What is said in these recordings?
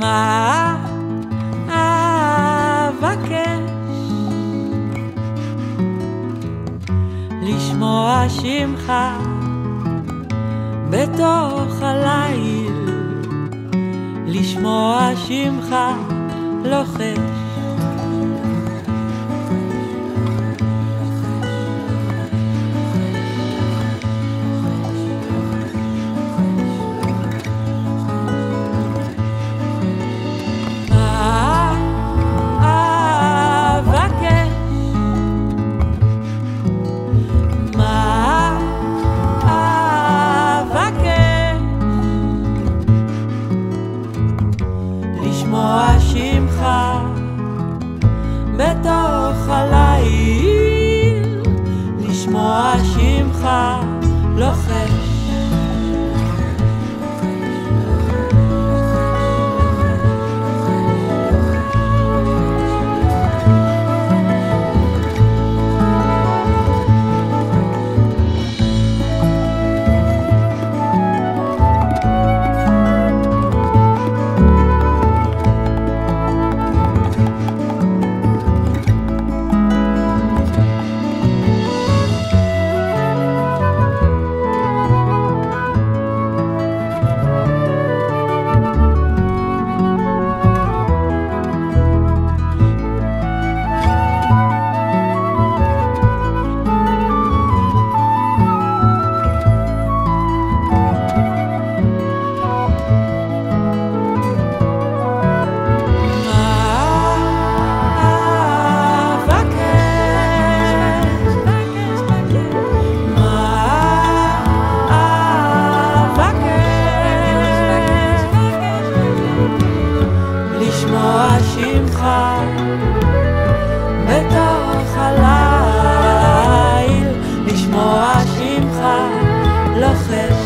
Ah לשמוע שמך בתוך הליל, לשמוע שמך לוחש. שמך בתוך הליל, לשמוע שמך לוחש. relojes.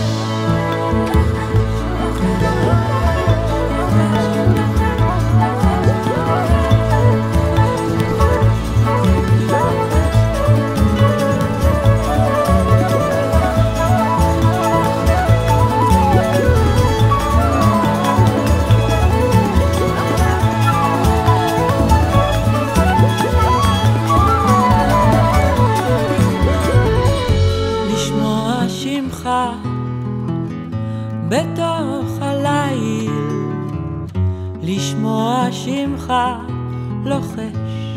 שמך בתוך הליל, לשמוע שמך לוחש.